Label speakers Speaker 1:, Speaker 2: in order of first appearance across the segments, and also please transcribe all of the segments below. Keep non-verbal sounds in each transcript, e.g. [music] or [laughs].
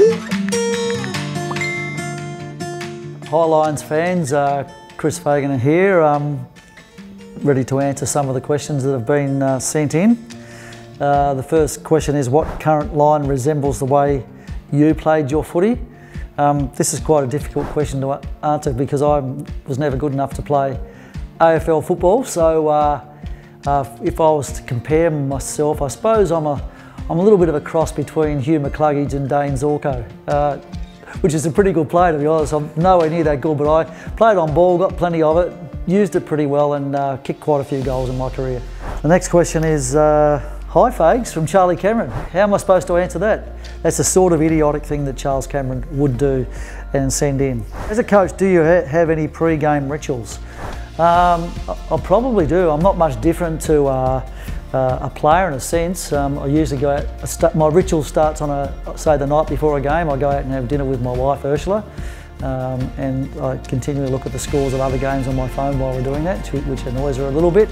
Speaker 1: Hi Lions fans, uh, Chris Fagan here, um, ready to answer some of the questions that have been uh, sent in. Uh, the first question is what current line resembles the way you played your footy? Um, this is quite a difficult question to answer because I was never good enough to play AFL football. So uh, uh, if I was to compare myself, I suppose I'm a, I'm a little bit of a cross between Hugh McCluggage and Dane Zorko. Uh, which is a pretty good play to be honest. I'm nowhere near that good, but I played on ball, got plenty of it, used it pretty well and uh, kicked quite a few goals in my career. The next question is, uh, hi Fags from Charlie Cameron. How am I supposed to answer that? That's the sort of idiotic thing that Charles Cameron would do and send in. As a coach, do you ha have any pre-game rituals? Um, I, I probably do. I'm not much different to uh, uh, a player in a sense. Um, I usually go out, my ritual starts on a, say the night before a game, I go out and have dinner with my wife Ursula um, and I continually look at the scores of other games on my phone while we're doing that, which annoys her a little bit.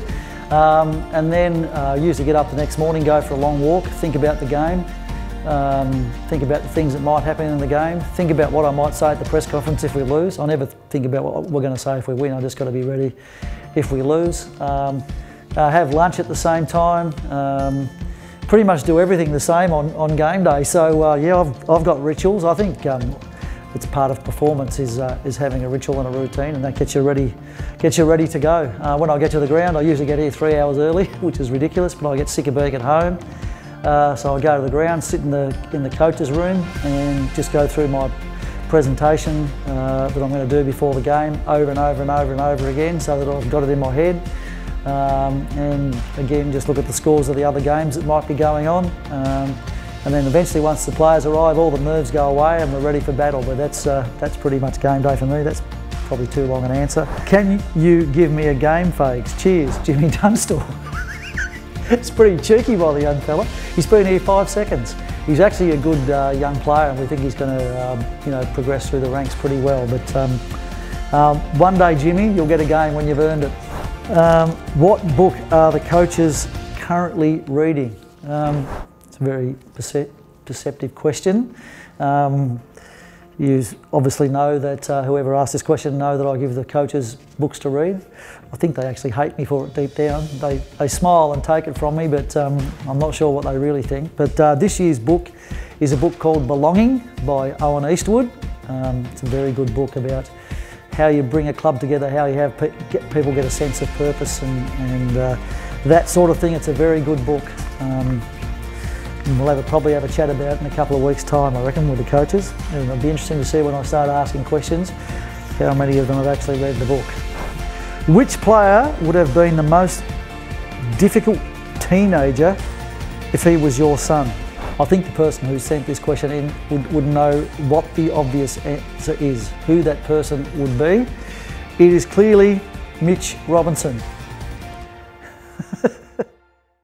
Speaker 1: Um, and then uh, usually get up the next morning, go for a long walk, think about the game, um, think about the things that might happen in the game, think about what I might say at the press conference if we lose. I never think about what we're going to say if we win, I just got to be ready if we lose. Um, uh, have lunch at the same time. Um, pretty much do everything the same on, on game day. So uh, yeah, I've, I've got rituals. I think um, it's part of performance is, uh, is having a ritual and a routine and that gets you ready, gets you ready to go. Uh, when I get to the ground, I usually get here three hours early, [laughs] which is ridiculous, but I get sick of being at home. Uh, so I go to the ground, sit in the, in the coach's room and just go through my presentation uh, that I'm going to do before the game over and over and over and over again so that I've got it in my head. Um, and again, just look at the scores of the other games that might be going on. Um, and then eventually, once the players arrive, all the nerves go away and we're ready for battle. But that's, uh, that's pretty much game day for me. That's probably too long an answer. Can you give me a game, Fags? Cheers, Jimmy [laughs] Tunstill. it's pretty cheeky by the young fella. He's been here five seconds. He's actually a good uh, young player and we think he's going to um, you know, progress through the ranks pretty well. But um, um, one day, Jimmy, you'll get a game when you've earned it. Um, what book are the coaches currently reading? Um, it's a very deceptive question. Um, you obviously know that uh, whoever asked this question know that I give the coaches books to read. I think they actually hate me for it deep down. They, they smile and take it from me, but um, I'm not sure what they really think. But uh, this year's book is a book called Belonging by Owen Eastwood. Um, it's a very good book about how you bring a club together, how you have pe get, people get a sense of purpose and, and uh, that sort of thing. It's a very good book. Um, we'll have a, probably have a chat about it in a couple of weeks' time, I reckon, with the coaches. And it'll be interesting to see when I start asking questions how many of them have actually read the book. Which player would have been the most difficult teenager if he was your son? I think the person who sent this question in would, would know what the obvious answer is, who that person would be. It is clearly Mitch Robinson.